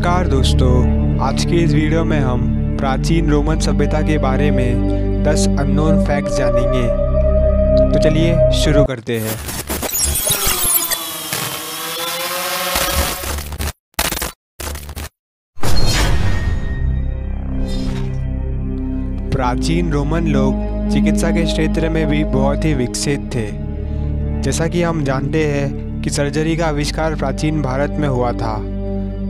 दोस्तों। आज की इस वीडियो में हम प्राचीन रोमन सभ्यता के बारे में 10 अननोन फैक्ट्स जानेंगे। तो चलिए शुरू करते हैं। प्राचीन रोमन लोग चिकित्सा के क्षेत्र में भी बहुत ही विकसित थे। जैसा कि हम जानते हैं कि सर्जरी का आविष्कार प्राचीन भारत में हुआ था।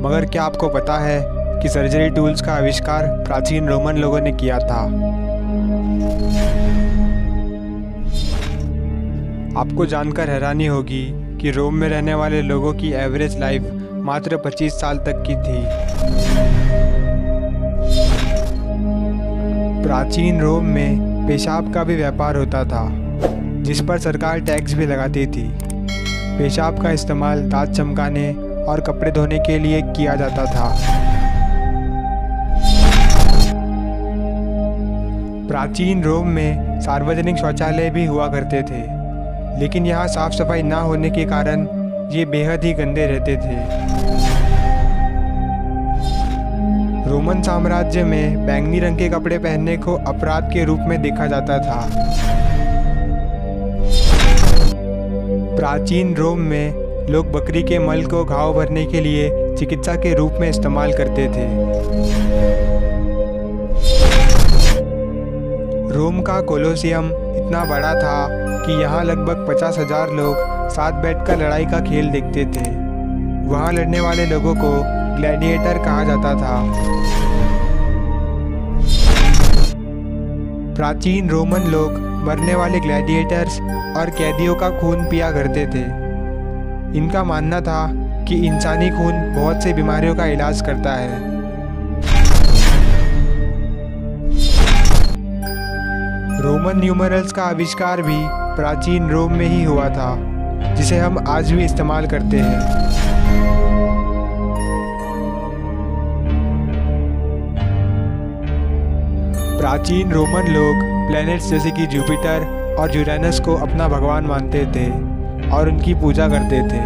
मगर क्या आपको पता है कि सर्जरी टूल्स का आविष्कार प्राचीन रोमन लोगों ने किया था? आपको जानकर हैरानी होगी कि रोम में रहने वाले लोगों की एवरेज लाइफ मात्र 25 साल तक की थी। प्राचीन रोम में पेशाब का भी व्यापार होता था, जिस पर सरकार टैक्स भी लगाती थी। पेशाब का इस्तेमाल दांत चमकाने और कपड़े धोने के लिए किया जाता था। प्राचीन रोम में सार्वजनिक शौचालय भी हुआ करते थे, लेकिन यहाँ साफ़ सफ़ाई ना होने के कारण ये बेहद ही गंदे रहते थे। रोमन साम्राज्य में बैंगनी रंग के कपड़े पहनने को अपराध के रूप में देखा जाता था। प्राचीन रोम में लोग बकरी के मल को घाव भरने के लिए चिकित्सा के रूप में इस्तेमाल करते थे। रोम का कोलोसियम इतना बड़ा था कि यहाँ लगभग पचास हज़ार लोग साथ बैठकर लड़ाई का खेल देखते थे। वहाँ लड़ने वाले लोगों को ग्लैडिएटर कहा जाता था। प्राचीन रोमन लोग मरने वाले ग्लैडिएटर्स और कैदियों का खून पिया करते थे। इनका मानना था कि इंसानी खून बहुत से बीमारियों का इलाज करता है। रोमन न्यूमरल्स का आविष्कार भी प्राचीन रोम में ही हुआ था, जिसे हम आज भी इस्तेमाल करते हैं। प्राचीन रोमन लोग प्लैनेट्स जैसे कि जुपिटर और यूरेनस को अपना भगवान मानते थे। और उनकी पूजा करते थे।